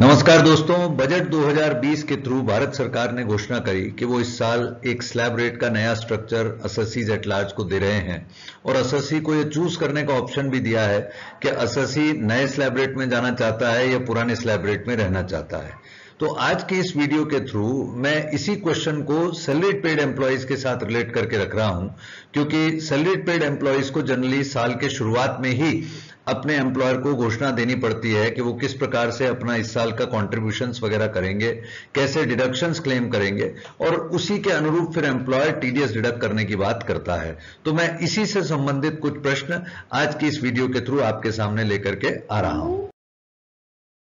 नमस्कार दोस्तों, बजट 2020 के थ्रू भारत सरकार ने घोषणा करी कि वो इस साल एक स्लैब रेट का नया स्ट्रक्चर अससीज एट लार्ज को दे रहे हैं। और अससी को ये चूज़ करने का ऑप्शन भी दिया है कि अससी नए स्लैब रेट में जाना चाहता है या पुराने स्लैब रेट में रहना चाहता है। तो आज के इस वीडियो के थ्रू मैं इसी क्वेश्चन को सैलरीड पेड एम्प्लॉयज़ के साथ रिलेट करके रख रहा हूँ, क्योंकि सैलरीड पेड एम्प्लॉयज़ को जनरली साल के शुरुआत में ही अपने एम्प्लॉयर को घोषणा देनी पड़ती है कि वो किस प्रकार से अपना इस साल का कॉन्ट्रीब्यूशन वगैरह करेंगे, कैसे डिडक्शंस क्लेम करेंगे और उसी के अनुरूप फिर एम्प्लॉयर टीडीएस डिडक्ट करने की बात करता है। तो मैं इसी से संबंधित कुछ प्रश्न आज की इस वीडियो के थ्रू आपके सामने लेकर के आ रहा हूँ।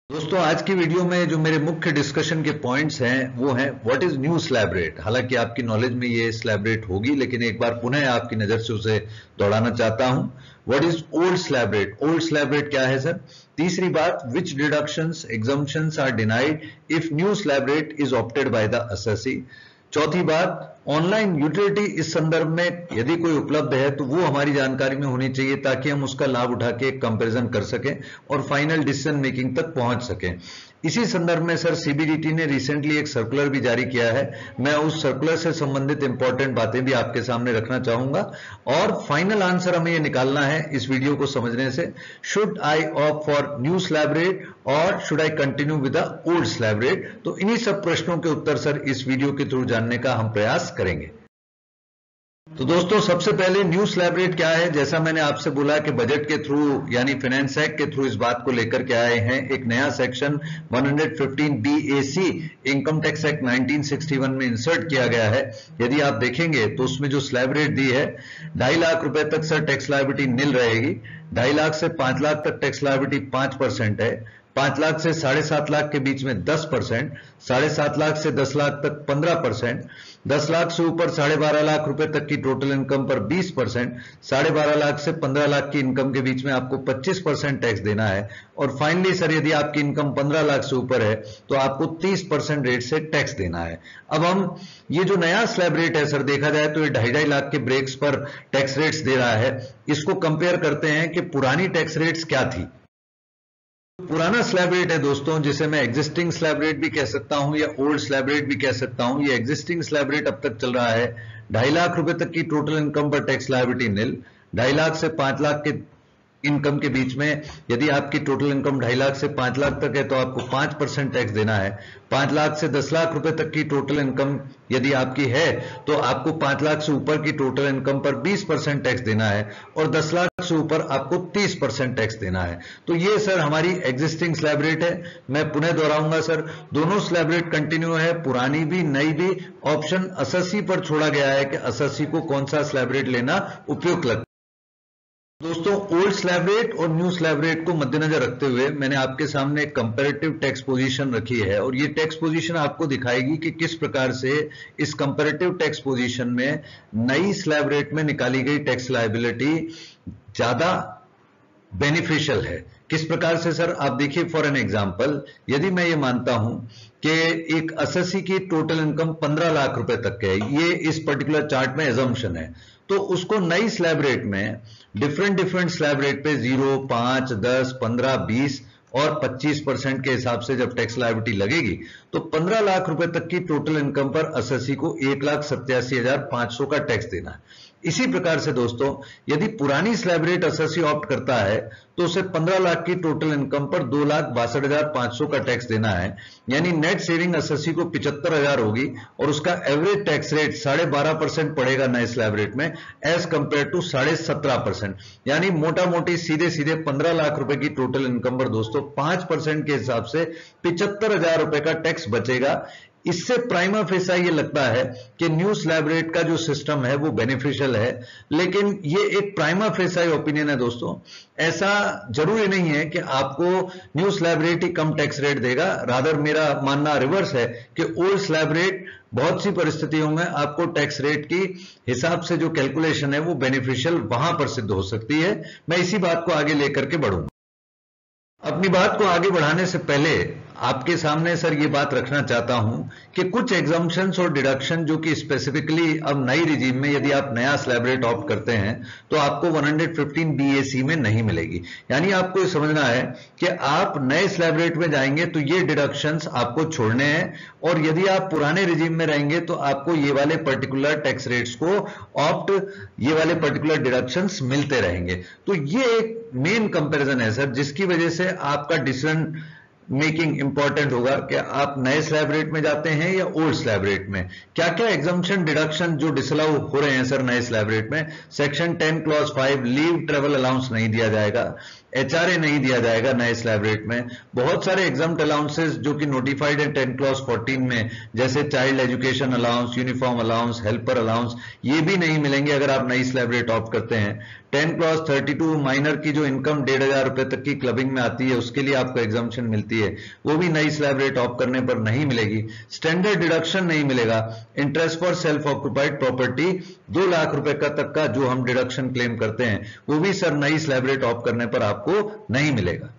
दोस्तों, आज की वीडियो में जो मेरे मुख्य डिस्कशन के पॉइंट्स हैं, वो हैं what is new slab rate हालाँकि आपकी नॉलेज में ये स्लैब रेट होगी, लेकिन एक बार पुनः आपकी नज़र से उसे दौड़ाना चाहता हूँ। What is old slab rate old slab rate क्या है सर तीसरी बात which deductions exemptions are denied if new slab rate is opted by the assessee चौथी बात ऑनलाइन यूटिलिटी इस संदर्भ में यदि कोई उपलब्ध है तो वो हमारी जानकारी में होनी चाहिए ताकि हम उसका लाभ उठा के कंपेरिजन कर सकें और फाइनल डिसीज़न मेकिंग तक पहुँच सकें। इसी संदर्भ में सर सीबीडीटी ने रिसेंटली एक सर्कुलर भी जारी किया है। मैं उस सर्कुलर से संबंधित इंपॉर्टेंट बातें भी आपके सामने रखना चाहूँगा। और फाइनल आंसर हमें ये निकालना है इस वीडियो को समझने से। Should I opt for new slab rate और should I continue with the old slab rate तो इन्हीं सब प्रश्नों के उत्तर सर, इस वीडियो के थ्रू जानने का हम प्रयास करेंगे। तो दोस्तों, सबसे पहले न्यू स्लैब रेट क्या है? जैसा मैंने आपसे बोला कि बजट के थ्रू, यानी फाइनेंस एक्ट के थ्रू इस बात को लेकर के आए हैं। एक नया section 115 B C income tax act 1961 में इंसर्ट किया गया है। यदि आप देखेंगे तो उसमें जो स्लैब रेट दी है, ढाई लाख रुपए तक सर टैक्स लाइबिलिटी निल रहेगी। ढाई लाख से पाँच लाख तक टैक्स लाइबिलिटी पाँच परसेंट है। पाँच लाख से साढ़े सात लाख के बीच में दस परसेंट, साढ़े सात लाख से दस लाख तक पंद्रह परसेंट, दस लाख से ऊपर साढ़े बारह लाख रुपए तक की टोटल इनकम पर बीस परसेंट, साढ़े बारह लाख से पंद्रह लाख की इनकम के बीच में आपको पच्चीस परसेंट टैक्स देना है। और फाइनली सर यदि आपकी इनकम पंद्रह लाख से ऊपर है तो आपको तीस परसेंट रेट से टैक्स देना है। अब हम, ये जो नया स्लैब रेट है सर देखा जाए तो ये ढाई ढाई लाख के ब्रेक्स पर टैक्स रेट्स दे रहा है। इसको कंपेयर करते हैं कि पुरानी टैक्स रेट्स क्या थी? पुराना स्लैबरेट है दोस्तों, जिसे मैं एग्जिस्टिंग स्लैबरेट भी कह सकता हूँ या ओल्ड स्लैबरेट भी कह सकता हूँ। ये एग्जिस्टिंग स्लैबरेट अब तक चल रहा है। ढाई लाख रुपए तक की टोटल इनकम पर टैक्स लाइबिलिटी निल ढाई लाख से पाँच लाख के इनकम के बीच में, यदि आपकी टोटल इनकम ढाई लाख से पाँच लाख तक है तो आपको पाँच परसेंट टैक्स देना है। पाँच लाख से दस लाख रुपए तक की टोटल इनकम यदि आपकी है तो आपको पाँच लाख से ऊपर की टोटल इनकम पर बीस परसेंट टैक्स देना है और दस लाख से ऊपर आपको तीस परसेंट टैक्स देना है। तो ये सर हमारी एग्जिस्टिंग स्लैब रेट है। मैं पुनः दोहराऊँगा सर। दोनों स्लैब रेट कंटिन्यू है, पुरानी भी, नई भी। ऑप्शन अससी पर छोड़ा गया है कि अससी को कौन सा स्लैब रेट लेना उपयुक्त लगता दोस्तों ओल्ड स्लैब रेट और न्यू स्लैब रेट को मद्देनजर रखते हुए मैंने आपके सामने कंपेरेटिव टैक्स पोजीशन रखी है और ये टैक्स पोजीशन आपको दिखाएगी कि किस प्रकार से इस कंपेरेटिव टैक्स पोजीशन में नई स्लैब रेट में निकाली गई टैक्स लाइबिलिटी ज़्यादा बेनिफिशियल है। किस प्रकार से, सर? आप देखिए फॉर एन एग्ज़ाम्पल यदि मैं ये मानता हूँ कि एक एसएससी की टोटल इनकम 15 लाख रुपए तक है, ये इस पर्टिकुलर चार्ट में एजम्पन है। तो उसको नई स्लैब रेट में डिफरेंट डिफरेंट स्लैब रेट पे ज़ीरो, पाँच, दस, पंद्रह, बीस और 25 परसेंट के हिसाब से जब टैक्स लाइबिलिटी लगेगी तो 15 लाख रुपए तक की टोटल इनकम पर एसएससी को एक लाख सत्यासी हज़ार पाँच सौ का टैक्स देना है। इसी प्रकार से दोस्तों, यदि पुरानी स्लैब रेट एसएससी ऑप्ट करता है तो उसे 15 लाख की टोटल इनकम पर दो लाख बासठ हज़ार पाँच सौ का टैक्स देना है। यानी नेट सेविंग एसएससी को पिचहत्तर हज़ार होगी और उसका एवरेज टैक्स रेट साढ़े बारह परसेंट पड़ेगा नए स्लैब रेट में एज कंपेयर टू साढ़े सत्रह परसेंट। यानी मोटा मोटी सीधे सीधे पंद्रह लाख रुपए की टोटल इनकम पर दोस्तों, पाँच परसेंट के हिसाब से पिचहत्तर हज़ार रुपए का टैक्स बचेगा। इससे प्राइमा फेसा ये लगता है कि न्यू स्लैब का जो सिस्टम है, वो बेनिफिशियल है। लेकिन ये एक प्राइमा फेसा ओपिनियन है दोस्तों। ऐसा ज़रूरी नहीं है कि आपको न्यू स्लैब ही कम टैक्स रेट देगा। रादर मेरा मानना रिवर्स है कि ओल्ड स्लैब बहुत सी परिस्थितियों में आपको टैक्स रेट की हिसाब से जो कैलकुलेशन है, वो बेनिफिशियल वहाँ पर सिद्ध हो सकती है। मैं इसी बात को आगे लेकर के बढ़ूँगा। अपनी बात को आगे बढ़ाने से पहले आपके सामने सर ये बात रखना चाहता हूँ कि कुछ एग्जामेशन और डिडक्शन जो कि स्पेसिफिकली अब नई रिजीम में यदि आप नया स्लैब रेट ऑप्ट करते हैं तो आपको 115 बीएसी में नहीं मिलेगी। यानी आपको ये समझना है कि आप नए स्लैब रेट में जाएँगे तो ये डिडक्शन आपको छोड़ने हैं और यदि आप पुराने रिजीम में रहेंगे तो आपको ये वाले पर्टिकुलर टैक्स रेट्स को ऑप्ट ये वाले पर्टिकुलर डिडक्शन मिलते रहेंगे। तो ये एक मेन कंपेरिजन है सर, जिसकी वजह से आपका डिसीज़न मेकिंग इंपॉर्टेंट होगा कि आप नए स्लैब रेट में जाते हैं या ओल्ड स्लैब रेट में? क्या क्या एग्जामेशन डिडक्शन जो डिसलाउ हो रहे हैं सर नए स्लैब रेट में? Section 10 clause 5 leave travel allowance नहीं दिया जाएगा। एचआरए नहीं दिया जाएगा नए स्लैब रेट में। बहुत सारे एग्ज़ाम अलाउंसेस जो कि नोटिफाइड है टेन क्लॉस फोर्टीन में, जैसे child education allowance uniform allowance helper allowance ये भी नहीं मिलेंगे अगर आप नई स्लैब रेट ऑफ़ करते हैं। Ten clause thirty two minor की जो इनकम डेढ़ हज़ार रुपए तक की क्लबिंग में आती है, उसके लिए आपको एग्जामेशन मिलती है। वो भी नई स्लैब रेट ऑफ़ करने पर नहीं मिलेगी। स्टैंडर्ड डिडक्शन नहीं मिलेगा। Interest for self occupied property दो लाख रुपए का तक का जो हम डिडक्शन क्लेम करते हैं, वो भी सर नई स्लैब ऑफ़ करने पर आपको नहीं मिलेगा।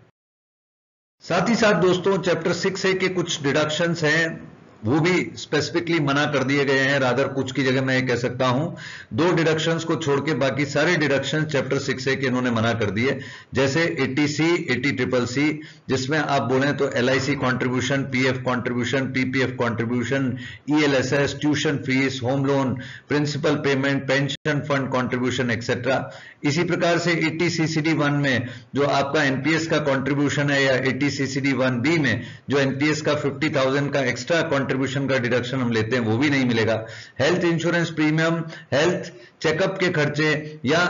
साथ ही साथ दोस्तों चैप्टर सिक्स ए के कुछ डिडक्शंस हैं। वो भी स्पेसिफिकली मना कर दिए गए हैं। राधर कुछ की जगह मैं ये कह सकता हूँ। दो डिडक्शंस को छोड़ के बाकी सारे डिडक्शन चैप्टर सिक्स ए के इन्होंने मना कर दिए। जैसे eighty C eighty triple C जिसमें आप बोले तो L I C contribution PF contribution PPF contribution ELSS tuition fees home loan principal payment pension fund contribution etcetera इसी प्रकार से एटी सीसीडी वन में जो आपका एनपीएस का कॉन्ट्रीब्यूशन है या एटी सीसीडी वन बी में, जो एनपीएस का फिफ्टी थाउज़ेंड का एक्स्ट्रा कंट्रीब्यूशन का डिडक्शन हम लेते हैं, वो भी नहीं मिलेगा। Health insurance premium health checkup के खर्चे या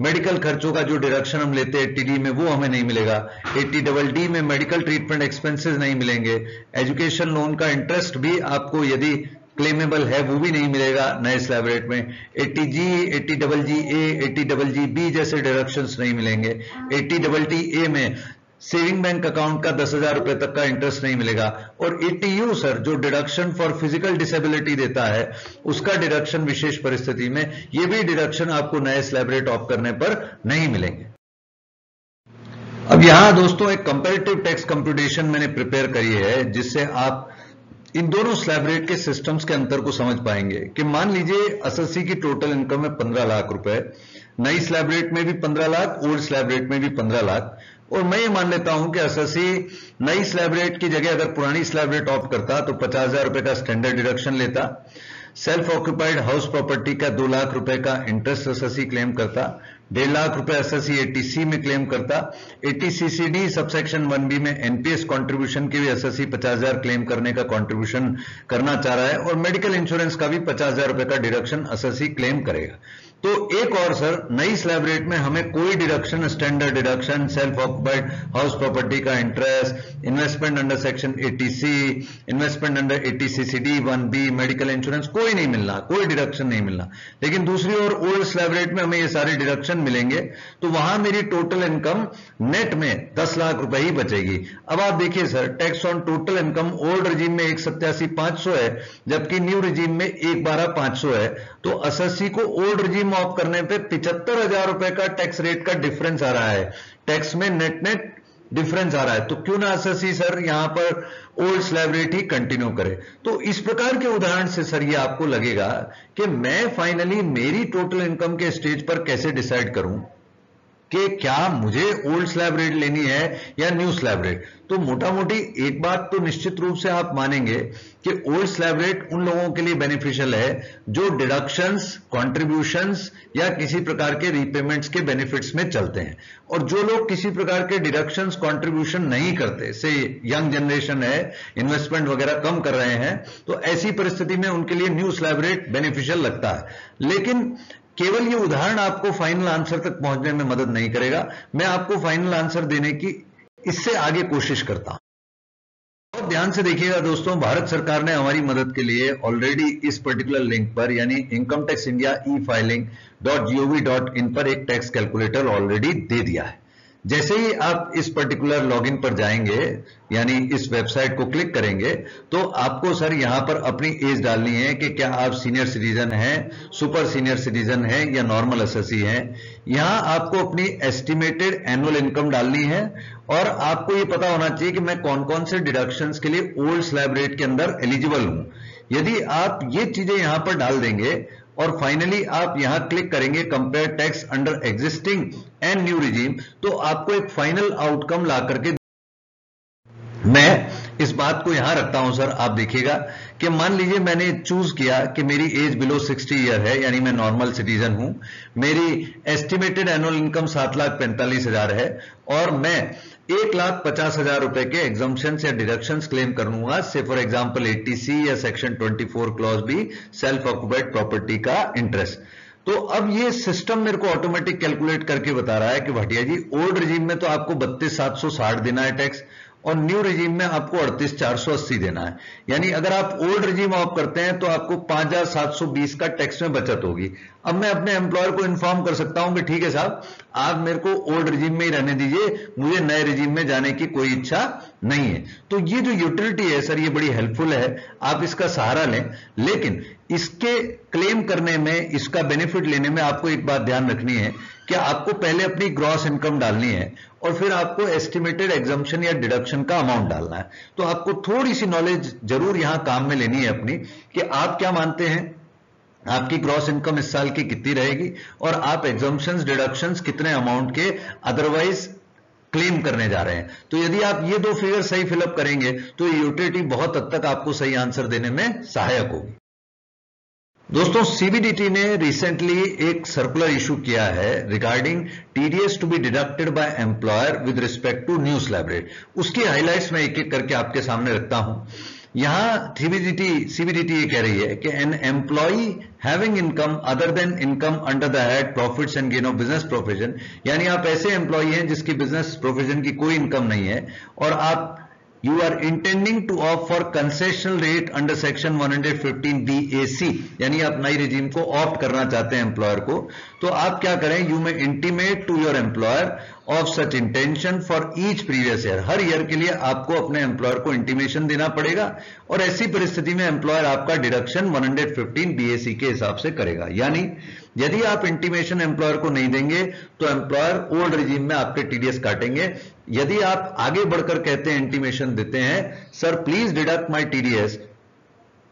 मेडिकल खर्चों का जो डिडक्शन हम लेते हैं टीडी में, वो हमें नहीं मिलेगा। एटी डबल डी में मेडिकल ट्रीटमेंट एक्सपेंसेस नहीं मिलेंगे। एजुकेशन लोन का इंटरेस्ट भी आपको यदि क्लेमेबल है, वो भी नहीं मिलेगा नए स्लैब रेट में eighty G eighty double G A eighty double G B जैसे डिडक्शन नहीं मिलेंगे। एटी डबल टी ए में सेविंग बैंक अकाउंट का दस हज़ार रुपए तक का इंटरेस्ट नहीं मिलेगा। और ईटीयू सर जो डिडक्शन फॉर फ़िज़िकल डिसेबिलिटी देता है, उसका डिडक्शन विशेष परिस्थिति में, ये भी डिडक्शन आपको नए स्लैब रेट ऑफ़ करने पर नहीं मिलेंगे। अब यहाँ दोस्तों, एक कंपेरेटिव टैक्स कंप्यूटेशन मैंने प्रिपेयर करी है, जिससे आप इन दोनों स्लैब रेट के सिस्टम्स के अंतर को समझ पाएँगे कि मान लीजिए एसएससी की टोटल इनकम है पंद्रह लाख रुपए नई स्लैब रेट में भी पंद्रह लाख ओल्ड स्लैब रेट में भी पंद्रह लाख। और मैं ये मान लेता हूँ कि एसएससी नई स्लैब रेट की जगह अगर पुरानी स्लैब रेट ऑफ़ करता तो पचास हज़ार रुपए का स्टैंडर्ड डिडक्शन लेता। सेल्फ ऑक्यूपाइड हाउस प्रॉपर्टी का दो लाख रुपए का इंटरेस्ट एसएससी क्लेम करता। डेढ़ लाख रुपए एसएससी एटीसी में क्लेम करता। Eighty CCD subsection one B में एनपीएस कंट्रीब्यूशन के भी एसएससी पचास हज़ार क्लेम करने का कंट्रीब्यूशन करना चाह रहा है। और मेडिकल इंश्योरेंस का भी पचास हज़ार रुपए का डिडक्शन एसएससी क्लेम करेगा। तो एक और, सर, नई स्लैब रेट में हमें कोई deduction standard deduction self occupied house property का interest investment under section eighty C investment under eighty C C D one B medical insurance कोई नहीं मिलना, कोई डिडक्शन नहीं मिलना। लेकिन दूसरी ओर ओल्ड स्लैब रेट में हमें ये सारे डिडक्शन मिलेंगे तो वहाँ मेरी टोटल इनकम नेट में दस लाख रुपए ही बचेगी। अब आप देखिए, sir tax on total income old regime में एक सत्यासी पाँच सौ है, जबकि न्यू रिजीम में एक बारह पाँच सौ है। तो एसएससी को ओल्ड रिजीम ऑफ़ करने पे पिछहत्तर हज़ार रुपए का टैक्स रेट का डिफरेंस आ रहा है। टैक्स में नेट नेट डिफरेंस आ रहा है। तो क्यों ना एस सर यहाँ पर ओल्ड स्लैब रेट ही कंटिन्यू करे? तो इस प्रकार के उदाहरण से सर ये आपको लगेगा कि मैं फाइनली मेरी टोटल इनकम के स्टेज पर कैसे डिसाइड करूँ? कि क्या मुझे ओल्ड स्लैब रेट लेनी है या न्यू स्लैब रेट तो मोटा मोटी एक बात तो निश्चित रूप से आप मानेंगे कि ओल्ड स्लैब रेट उन लोगों के लिए बेनिफिशियल है जो डिडक्शंस कॉन्ट्रीब्यूशंस या किसी प्रकार के रीपेमेंट्स के बेनिफिट्स में चलते हैं। और जो लोग किसी प्रकार के डिडक्शंस कॉन्ट्रीब्यूशन नहीं करते, से यंग जनरेशन है इन्वेस्टमेंट वगैरह कम कर रहे हैं तो ऐसी परिस्थिति में उनके लिए न्यू स्लैब रेट बेनिफिशियल लगता है। लेकिन केवल ये उदाहरण आपको फाइनल आंसर तक पहुँचने में मदद नहीं करेगा। मैं आपको फाइनल आंसर देने की इससे आगे कोशिश करता हूँ। बहुत ध्यान से देखिएगा दोस्तों, भारत सरकार ने हमारी मदद के लिए ऑलरेडी इस पर्टिकुलर लिंक पर, यानी income tax India e filing dot gov dot in पर एक टैक्स कैलकुलेटर ऑलरेडी दे दिया है। जैसे ही आप इस पर्टिकुलर लॉगिन पर जाएँगे, यानी इस वेबसाइट को क्लिक करेंगे तो आपको सर यहाँ पर अपनी एज डालनी है कि क्या आप सीनियर सिटीजन हैं सुपर सीनियर सिटीजन हैं या नॉर्मल एसएससी हैं। यहाँ आपको अपनी एस्टिमेटेड एनुअल इनकम डालनी है और आपको ये पता होना चाहिए कि मैं कौन कौन से डिडक्शंस के लिए ओल्ड स्लैब के अंदर एलिजिबल हूँ। यदि आप ये चीज़ें यहाँ पर डाल देंगे और फाइनली आप यहाँ क्लिक करेंगे compare tax under existing and new regime तो आपको एक फाइनल आउटकम ला करके मैं इस बात को यहाँ रखता हूँ, सर, आप देखिएगा कि मान लीजिए मैंने चूज़ किया कि मेरी एज बिलो 60 ईयर है, यानी मैं नॉर्मल सिटीजन हूँ, मेरी एस्टिमेटेड एनुअल इनकम सात लाख पैंतालीस हज़ार है, और मैं एक लाख पचास हज़ार रुपए के एग्जामेशन या डिडक्शन क्लेम करूँगा से फॉर एग्ज़ाम्पल एटीसी या सेक्शन 24 क्लॉज भी सेल्फ ऑक्युपाइड प्रॉपर्टी का इंटरेस्ट तो अब ये सिस्टम मेरे को ऑटोमेटिक कैलकुलेट करके बता रहा है कि भटिया जी ओल्ड रिजीम में तो आपको बत्तीस सात सौ साठ देना है टैक्स और न्यू रिजीम में आपको अड़तीस चार सौ अस्सी देना है। यानी अगर आप ओल्ड रिजीम ऑफ़ करते हैं तो आपको पाँच हज़ार सात सौ बीस का टैक्स में बचत होगी। अब मैं अपने एम्प्लॉयर को इन्फॉर्म कर सकता हूँ कि ठीक है साहब, आप मेरे को ओल्ड रिजीम में ही रहने दीजिए, मुझे नए रिजीम में जाने की कोई इच्छा नहीं है। तो ये जो यूटिलिटी है सर, ये बड़ी हेल्पफुल है, आप इसका सहारा लें। लेकिन इसके क्लेम करने में, इसका बेनिफिट लेने में आपको एक बात ध्यान रखनी है कि आपको पहले अपनी ग्रॉस इनकम डालनी है और फिर आपको एस्टिमेटेड एग्जामेशन या डिडक्शन का अमाउंट डालना है। तो आपको थोड़ी सी नॉलेज ज़रूर यहाँ काम में लेनी है अपनी कि आप क्या मानते हैं। आपकी ग्रॉस इनकम इस साल की कितनी रहेगी? और आप एग्जामेशन डिडक्शन कितने अमाउंट के अदरवाइज़ क्लेम करने जा रहे हैं? तो यदि आप ये दो फिगर सही फिलअप करेंगे तो यूटिलिटी बहुत हद तक आपको सही आंसर देने में सहायक होगी। दोस्तों सीबीडीटी ने रिसेंटली एक सर्कुलर इशू किया है regarding TDS to be deducted by employer with respect to new slab rate उसकी हाइलाइट्स मैं एक एक करके आपके सामने रखता हूँ। यहाँ सीबीडीटी सीबीडीटी ये कह रही है कि an employee having income other than income under the head profits and gain of business profession यानी आप ऐसे एम्प्लॉय हैं जिसकी बिज़नेस प्रोफेशन की कोई इनकम नहीं है, और आप, you are intending to opt for concessional rate under section 115 BAC यानी आप नई रिजीम को ऑप्ट करना चाहते हैं एम्प्लॉयर को तो आप क्या करें you may intimate to your employer of such intention for each previous year her year के लिए आपको अपने एम्प्लॉयर को इंटीमेशन देना पड़ेगा और ऐसी परिस्थिति में एम्प्लॉयर आपका डिडक्शन 115 बीएसी के हिसाब से करेगा। यानी यदि आप इंटीमेशन एम्प्लॉयर को नहीं देंगे तो एम्प्लॉयर ओल्ड रिजीम में आपके टीडीएस काटेंगे। यदि आप आगे बढ़कर कहते हैं इंटीमेशन देते हैं sir please deduct my TDS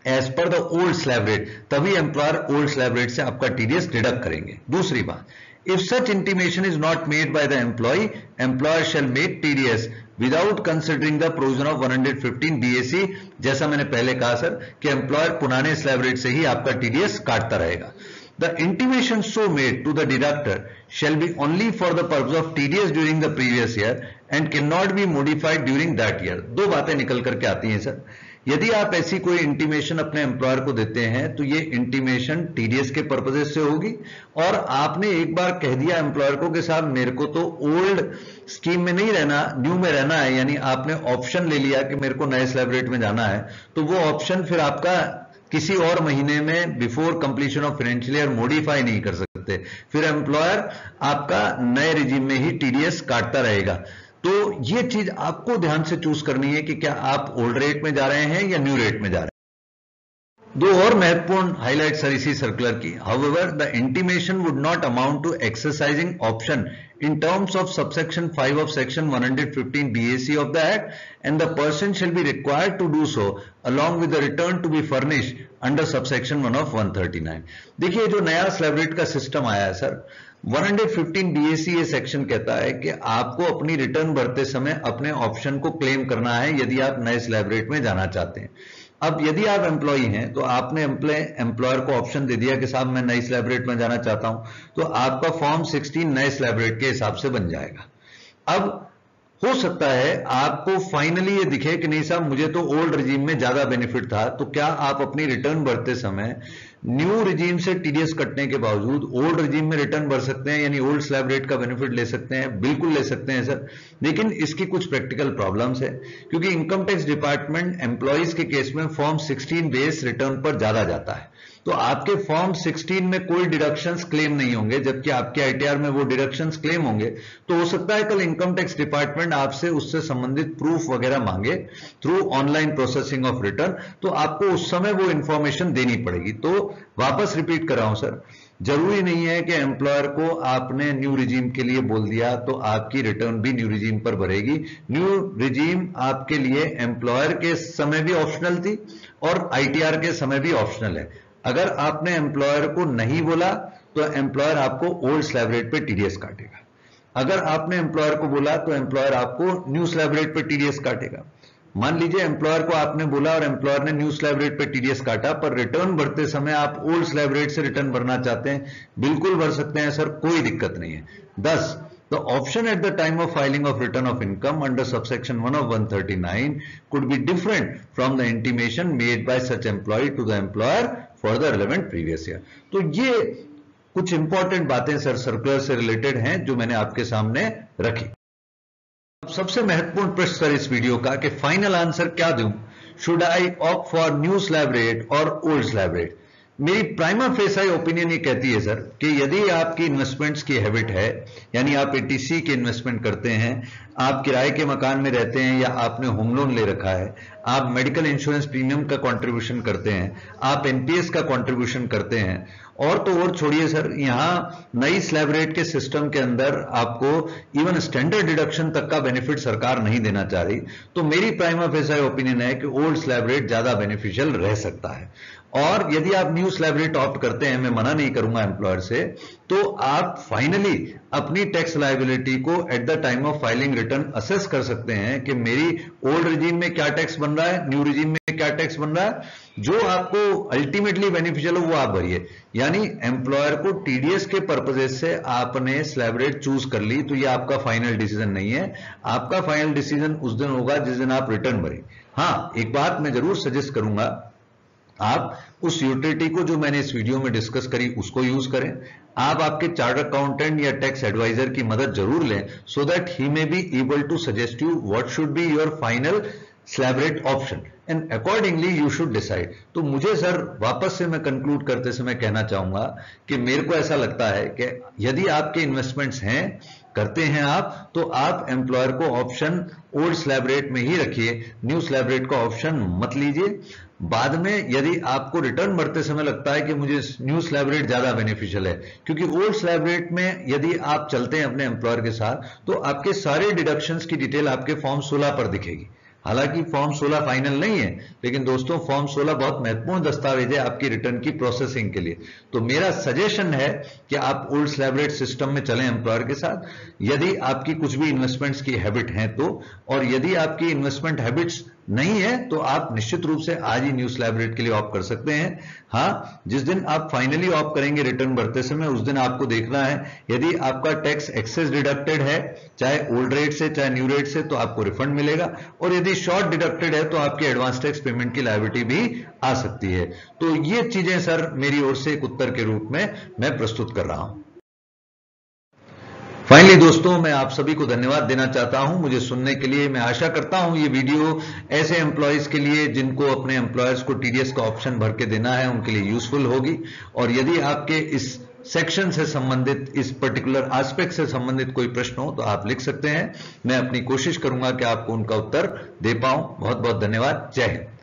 as per the old slab rate तभी एम्प्लॉयर ओल्ड स्लैब रेट से आपका टीडीएस डिडक्ट करेंगे। दूसरी बात if such intimation is not made by the employ employer shall make TDS without considering the provision of 115 B A C जैसा मैंने पहले कहा सर कि एम्प्लॉयर पुराने स्लैब से ही आपका टीडीएस काटता रहेगा The intimation so made to the deductor shall be only for the purpose of TDS during the previous year and cannot be modified during that year. दो बातें निकल करके आती हैं सर यदि आप ऐसी कोई इंटीमेशन अपने एम्प्लॉयर को देते हैं तो ये इंटीमेशन टीडीएस के पर्पजेस से होगी। और आपने एक बार कह दिया एम्प्लॉयर को कि साहब, मेरे को तो ओल्ड स्कीम में नहीं रहना न्यू में रहना है, यानी आपने ऑप्शन ले लिया कि मेरे को नए स्लैब रेट में जाना है तो वो ऑप्शन फिर आपका किसी और महीने में before completion of financial year modify नहीं कर सकते। फिर एम्प्लॉयर आपका नए रिजीम में ही टीडीएस काटता रहेगा। तो ये चीज़ आपको ध्यान से चूज़ करनी है कि क्या आप ओल्ड रेट में जा रहे हैं या न्यू रेट में जा रहे हैं दो और महत्वपूर्ण हाईलाइट सर इसी सर्कुलर की however the intimation would not amount to exercising option in terms of subsection 5 of section 115 BAC of the Act, and the person shall be required to do so, along with the return to be furnished under subsection 1 of 139. देखिए जो नया slab का system आया है sir 115 BAC ये section कहता है कि आपको अपनी रिटर्न भरते समय अपने ऑप्शन को क्लेम करना है यदि आप नए स्लैब रेट में जाना चाहते हैं। अब यदि आप एम्प्लॉय हैं तो आपने एम्प्लॉयर को ऑप्शन दे दिया कि साहब मैं नई स्लैब रेट में जाना चाहता हूँ तो आपका फॉर्म 16 नए स्लैब रेट के हिसाब से बन जाएगा। अब हो सकता है आपको फाइनली ये दिखे कि नहीं साहब, मुझे तो ओल्ड रिजीम में ज़्यादा बेनिफिट था तो क्या आप अपनी रिटर्न भरते समय न्यू रिजीम से टीडीएस कटने के बावजूद ओल्ड रिजीम में रिटर्न भर सकते हैं, यानी ओल्ड स्लैब रेट का बेनिफिट ले सकते हैं, बिल्कुल ले सकते हैं सर। लेकिन इसकी कुछ प्रैक्टिकल प्रॉब्लम्स है, क्योंकि इनकम टैक्स डिपार्टमेंट एम्प्लॉयज़ के केस में फॉर्म 16 बेस रिटर्न पर ज़्यादा जाता है। तो आपके फॉर्म 16 में कोई डिडक्शंस क्लेम नहीं होंगे, जबकि आपके आईटीआर में वो डिडक्शंस क्लेम होंगे तो हो सकता है कल इनकम टैक्स डिपार्टमेंट आपसे उससे संबंधित प्रूफ वगैरह मांगे through online processing of return तो आपको उस समय वो इंफॉर्मेशन देनी पड़ेगी। तो वापस रिपीट कर रहा हूँ सर ज़रूरी नहीं है कि एम्प्लॉयर को आपने न्यू रिजीम के लिए बोल दिया तो आपकी रिटर्न भी न्यू रिजीम पर भरेगी। न्यू रिजीम आपके लिए एम्प्लॉयर के समय भी ऑप्शनल थी और आईटीआर के समय भी ऑप्शनल है। अगर आपने एम्प्लॉयर को नहीं बोला तो एम्प्लॉयर आपको ओल्ड स्लैब रेट पे टीडीएस काटेगा। अगर आपने एम्प्लॉयर को बोला तो एम्प्लॉयर आपको न्यू स्लैब रेट पे टीडीएस काटेगा। मान लीजिए एम्प्लॉयर को आपने बोला और एम्प्लॉयर ने न्यू स्लैब रेट पे टीडीएस काटा, पर रिटर्न भरते समय आप ओल्ड स्लैब रेट से रिटर्न भरना चाहते हैं, बिल्कुल भर सकते हैं, सर, कोई दिक्कत नहीं है। दस The option at the time of filing of return of income under subsection 1 of 139 could be different from the intimation made by such employee to the employer for the relevant previous year तो ये कुछ important बातें sir circular से related हैं जो मैंने आपके सामने रखी। अब सबसे महत्वपूर्ण प्रश्न सर इस वीडियो का कि फाइनल आंसर क्या दूँ? Should I opt for new slab rate और ओल्ड स्लैब रेट मेरी प्राइमर फेस आई ओपिनियन ये कहती है सर कि यदि आपकी इन्वेस्टमेंट्स की हैबिट है, यानी आप एटीसी के इन्वेस्टमेंट करते हैं, आप किराए के मकान में रहते हैं या आपने होम लोन ले रखा है, आप मेडिकल इंश्योरेंस प्रीमियम का कंट्रीब्यूशन करते हैं, आप एनपीएस का कंट्रीब्यूशन करते हैं और तो और छोड़िए सर, यहाँ नई स्लैब रेट के सिस्टम के अंदर आपको इवन स्टैंडर्ड डिडक्शन तक का बेनिफिट सरकार नहीं देना चाह रही। तो मेरी प्राइम ऑफ़ ऐसा ओपिनियन है कि ओल्ड स्लैब रेट ज़्यादा बेनिफिशियल रह सकता है। और यदि आप न्यू स्लैब रेट ऑप्ट करते हैं, मैं मना नहीं करूँगा एम्प्लॉयर से तो आप फाइनली अपनी टैक्स लाइबिलिटी को at the time of filing return assess कर सकते हैं कि मेरी ओल्ड रिजीम में क्या टैक्स बन रहा है न्यू रिजीम में क्या टैक्स बन रहा है, जो आपको अल्टीमेटली बेनिफिशियल हो, वो आप भरिए। यानी एम्प्लॉयर को टीडीएस के पर्पजेस से आपने स्लैब रेट चूज़ कर ली तो ये आपका फाइनल डिसीज़न नहीं है। आपका फाइनल डिसीज़न उस दिन होगा, जिस दिन आप रिटर्न भरें। हाँ एक बात मैं ज़रूर सजेस्ट करूँगा। आप उस यूटिलिटी को जो मैंने इस वीडियो में डिस्कस करी, उसको यूज़ करें। आप आपके चार्ट अकाउंटेंट या टैक्स एडवाइजर की मदद ज़रूर लें so that he may be able to suggest you what should be your final slab rate option and accordingly you should decide तो मुझे सर वापस से मैं कंक्लूड करते समय कहना चाहूँगा कि मेरे को ऐसा लगता है कि यदि आपके इन्वेस्टमेंट्स हैं, करते हैं आप तो आप एम्प्लॉयर को ऑप्शन ओल्ड स्लैब रेट में ही रखिए न्यू स्लैब रेट का ऑप्शन मत लीजिए। बाद में यदि आपको रिटर्न बढ़ते समय लगता है कि मुझे न्यू स्लैब रेट ज़्यादा बेनिफिशियल है, क्योंकि ओल्ड स्लैब रेट में यदि आप चलते हैं अपने एम्प्लॉयर के साथ तो आपके सारे डिडक्शंस की डिटेल आपके फॉर्म 16 पर दिखेगी। हालाँकि फॉर्म 16 फाइनल नहीं है, लेकिन दोस्तों, फॉर्म 16 बहुत महत्वपूर्ण दस्तावेज़ है आपकी रिटर्न की प्रोसेसिंग के लिए। तो मेरा सजेशन है कि आप ओल्ड स्लैबरेट सिस्टम में चलें एम्प्लॉयर के साथ। यदि आपकी कुछ भी इन्वेस्टमेंट्स की हैबिट है तो और यदि आपकी इन्वेस्टमेंट हैबिट्स नहीं है तो आप निश्चित रूप से आज ही न्यूज़ स्लैब रेट के लिए ऑप कर सकते हैं। हाँ जिस दिन आप फाइनली ऑप करेंगे रिटर्न भरते समय, उस दिन आपको देखना है, यदि आपका टैक्स एक्सेस डिडक्टेड है, चाहे ओल्ड रेट से, चाहे न्यू रेट से तो आपको रिफंड मिलेगा। और यदि शॉर्ट डिडक्टेड है तो आपकी एडवांस टैक्स पेमेंट की लाइबिलिटी भी आ सकती है। तो ये चीज़ें सर मेरी ओर से एक उत्तर के रूप में मैं प्रस्तुत कर रहा हूँ। फाइनली दोस्तों, मैं आप सभी को धन्यवाद देना चाहता हूँ। मुझे सुनने के लिए मैं आशा करता हूँ ये वीडियो ऐसे एम्प्लॉयज़ के लिए जिनको अपने एम्प्लॉयर्स को टीडीएस का ऑप्शन भर के देना है, उनके लिए यूजफुल होगी। और यदि आपके इस सेक्शन से संबंधित, इस पर्टिकुलर एस्पेक्ट से संबंधित कोई प्रश्न हो तो आप लिख सकते हैं। मैं अपनी कोशिश करूँगा कि आपको उनका उत्तर दे पाऊँ। बहुत बहुत धन्यवाद। जय हिंद।